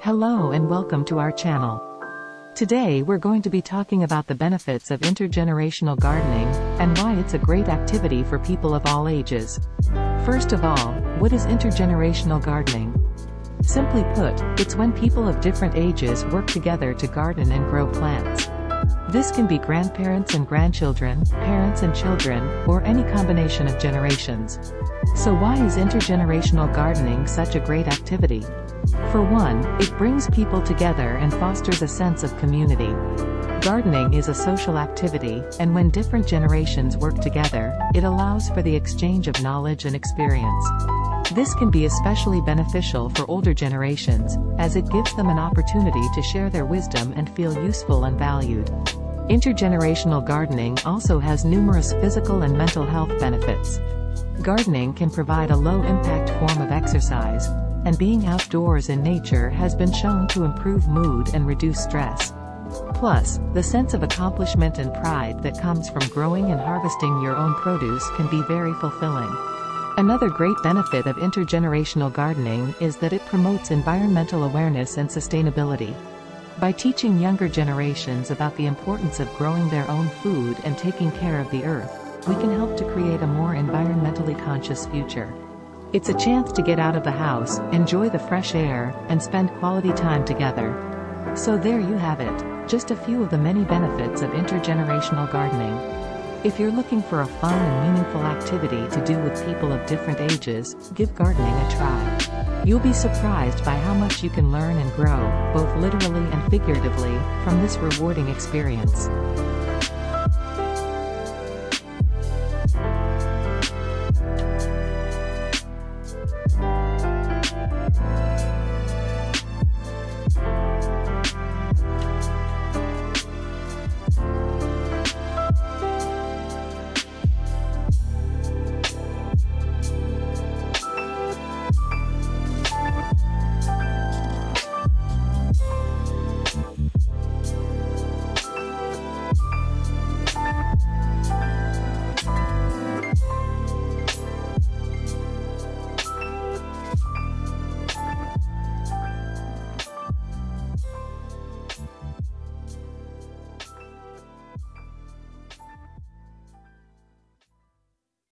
Hello and welcome to our channel. Today we're going to be talking about the benefits of intergenerational gardening, and why it's a great activity for people of all ages. First of all, what is intergenerational gardening? Simply put, it's when people of different ages work together to garden and grow plants. This can be grandparents and grandchildren, parents and children, or any combination of generations. So why is intergenerational gardening such a great activity? For one, it brings people together and fosters a sense of community. Gardening is a social activity, and when different generations work together, it allows for the exchange of knowledge and experience. This can be especially beneficial for older generations, as it gives them an opportunity to share their wisdom and feel useful and valued. Intergenerational gardening also has numerous physical and mental health benefits. Gardening can provide a low-impact form of exercise, and being outdoors in nature has been shown to improve mood and reduce stress. Plus, the sense of accomplishment and pride that comes from growing and harvesting your own produce can be very fulfilling. Another great benefit of intergenerational gardening is that it promotes environmental awareness and sustainability. By teaching younger generations about the importance of growing their own food and taking care of the earth, we can help to create a more environmentally conscious future. It's a chance to get out of the house, enjoy the fresh air, and spend quality time together. So there you have it, just a few of the many benefits of intergenerational gardening. If you're looking for a fun and meaningful activity to do with people of different ages, give gardening a try. You'll be surprised by how much you can learn and grow, both literally and figuratively, from this rewarding experience.